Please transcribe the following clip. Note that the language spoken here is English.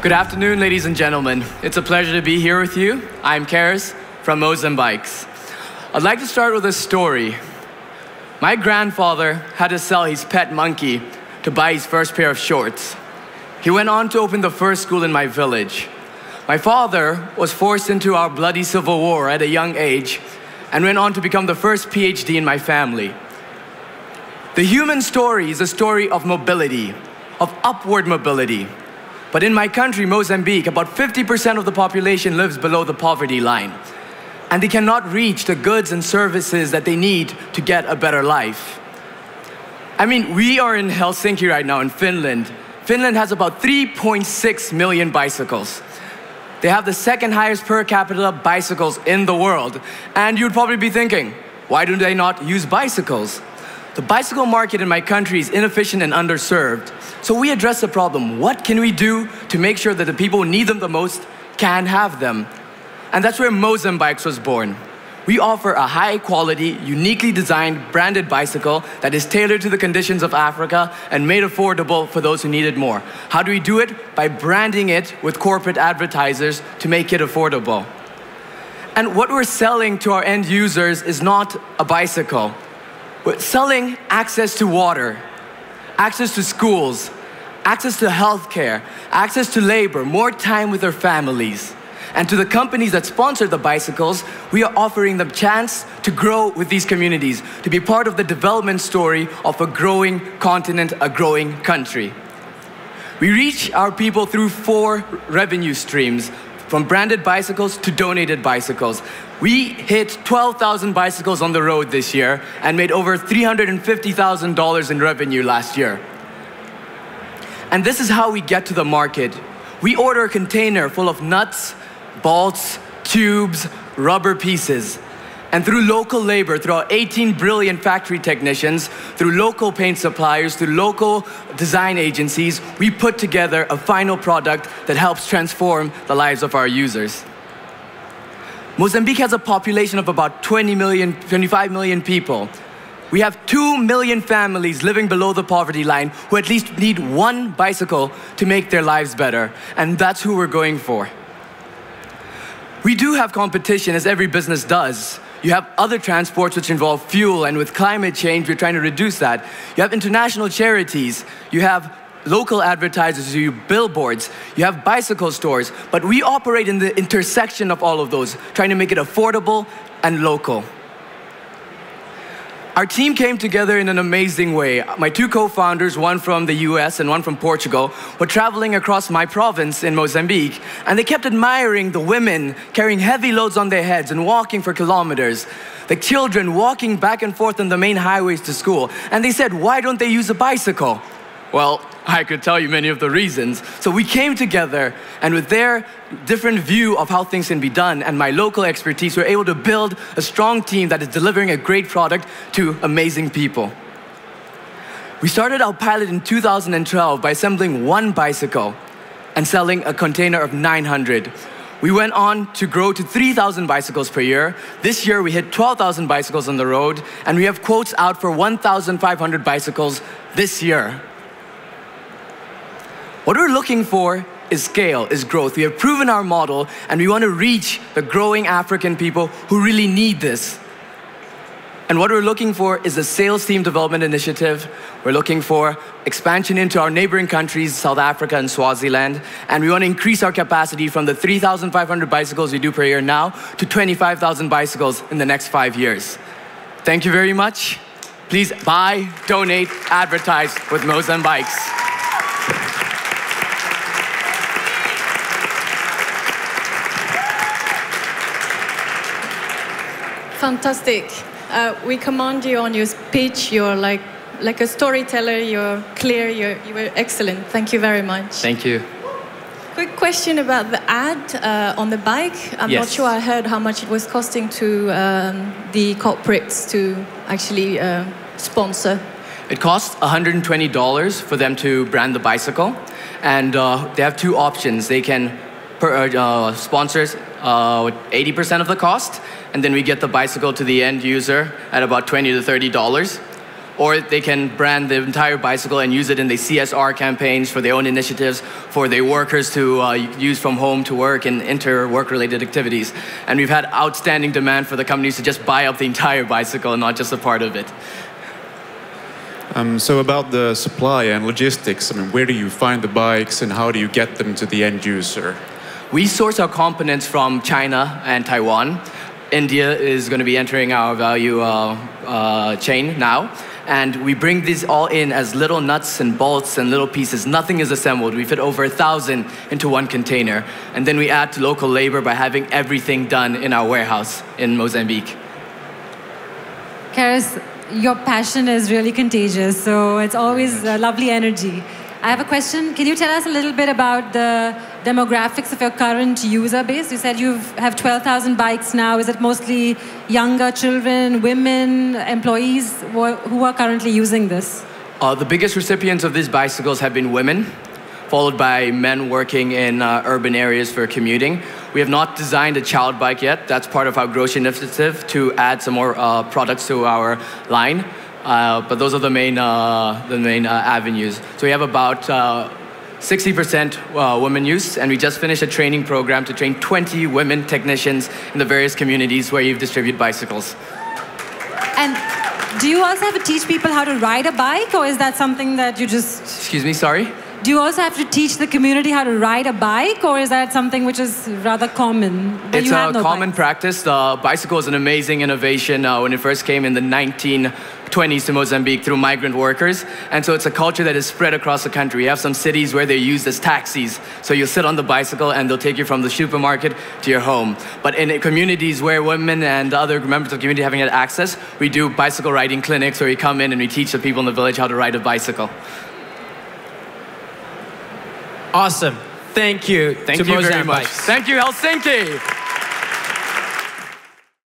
Good afternoon, ladies and gentlemen. It's a pleasure to be here with you. I'm Karis from Mozambikes. I'd like to start with a story. My grandfather had to sell his pet monkey to buy his first pair of shorts. He went on to open the first school in my village. My father was forced into our bloody civil war at a young age and went on to become the first PhD in my family. The human story is a story of mobility, of upward mobility. But in my country, Mozambique, about 50% of the population lives below the poverty line. And they cannot reach the goods and services that they need to get a better life. I mean, we are in Helsinki right now in Finland. Finland has about 3.6 million bicycles. They have the second highest per capita bicycles in the world. And you'd probably be thinking, why do they not use bicycles? The bicycle market in my country is inefficient and underserved. So we address the problem. What can we do to make sure that the people who need them the most can have them? And that's where Mozambikes was born. We offer a high quality, uniquely designed, branded bicycle that is tailored to the conditions of Africa and made affordable for those who need it more. How do we do it? By branding it with corporate advertisers to make it affordable. And what we're selling to our end users is not a bicycle. We're selling access to water, access to schools, access to healthcare, access to labor, more time with their families. And to the companies that sponsor the bicycles, we are offering them chance to grow with these communities, to be part of the development story of a growing continent, a growing country. We reach our people through four revenue streams, from branded bicycles to donated bicycles. We hit 12,000 bicycles on the road this year and made over $350,000 in revenue last year. And this is how we get to the market. We order a container full of nuts, bolts, tubes, rubber pieces. And through local labor, through our 18 brilliant factory technicians, through local paint suppliers, through local design agencies, we put together a final product that helps transform the lives of our users. Mozambique has a population of about 20 million, 25 million people. We have 2 million families living below the poverty line who at least need one bicycle to make their lives better. And that's who we're going for. We do have competition, as every business does. You have other transports which involve fuel, and with climate change, we're trying to reduce that. You have international charities. You have local advertisers, you have billboards, you have bicycle stores, but we operate in the intersection of all of those, trying to make it affordable and local. Our team came together in an amazing way. My two co-founders, one from the US and one from Portugal, were traveling across my province in Mozambique, and they kept admiring the women carrying heavy loads on their heads and walking for kilometers. The children walking back and forth on the main highways to school. And they said, why don't they use a bicycle? Well, I could tell you many of the reasons. So we came together, and with their different view of how things can be done and my local expertise, we we're able to build a strong team that is delivering a great product to amazing people. We started our pilot in 2012 by assembling one bicycle and selling a container of 900. We went on to grow to 3,000 bicycles per year. This year we hit 12,000 bicycles on the road, and we have quotes out for 1,500 bicycles this year. What we're looking for is scale, is growth. We have proven our model and we want to reach the growing African people who really need this. And what we're looking for is a sales team development initiative. We're looking for expansion into our neighboring countries, South Africa and Swaziland. And we want to increase our capacity from the 3,500 bicycles we do per year now to 25,000 bicycles in the next five years. Thank you very much. Please buy, donate, advertise with Mozambikes. Fantastic. Uh, we commend you on your speech. You're like like a storyteller. You're clear. You're you were excellent. Thank you very much. Thank you. Quick question about the ad uh, on the bike. I'm yes. not sure I heard how much it was costing to um, the corporates to actually uh, sponsor. It costs $120 for them to brand the bicycle, and uh, they have two options. They can per, uh, sponsor 80% uh, of the cost, and then we get the bicycle to the end user at about 20 to $30. or they can brand the entire bicycle and use it in the CSR campaigns for their own initiatives, for their workers to uh, use from home to work and inter-work related activities. And we've had outstanding demand for the companies to just buy up the entire bicycle and not just a part of it. Um, so about the supply and logistics, I mean, where do you find the bikes and how do you get them to the end user? We source our components from China and Taiwan. India is going to be entering our value uh, uh, chain now. And we bring these all in as little nuts and bolts and little pieces. Nothing is assembled. We fit over a thousand into one container. And then we add to local labor by having everything done in our warehouse in Mozambique. Karis, your passion is really contagious, so it's always a lovely energy. I have a question. Can you tell us a little bit about the demographics of your current user base? You said you have 12,000 bikes now. Is it mostly younger children, women, employees who are currently using this? Uh, the biggest recipients of these bicycles have been women, followed by men working in uh, urban areas for commuting. We have not designed a child bike yet. That's part of our growth initiative to add some more uh, products to our line. Uh, but those are the main, uh, the main uh, avenues. So we have about 60% uh, women use, and we just finished a training program to train 20 women technicians in the various communities where you've distributed bicycles. And do you also have to teach people how to ride a bike, or is that something that you just... Excuse me, sorry? Do you also have to teach the community how to ride a bike, or is that something which is rather common? It's a no common bikes? practice. The bicycle is an amazing innovation uh, when it first came in the 1920s to Mozambique through migrant workers. And so it's a culture that is spread across the country. You have some cities where they're used as taxis. So you'll sit on the bicycle and they'll take you from the supermarket to your home. But in communities where women and other members of the community haven't had access, we do bicycle riding clinics where we come in and we teach the people in the village how to ride a bicycle. Awesome. Thank you. Thank you very much. Thank you, Helsinki.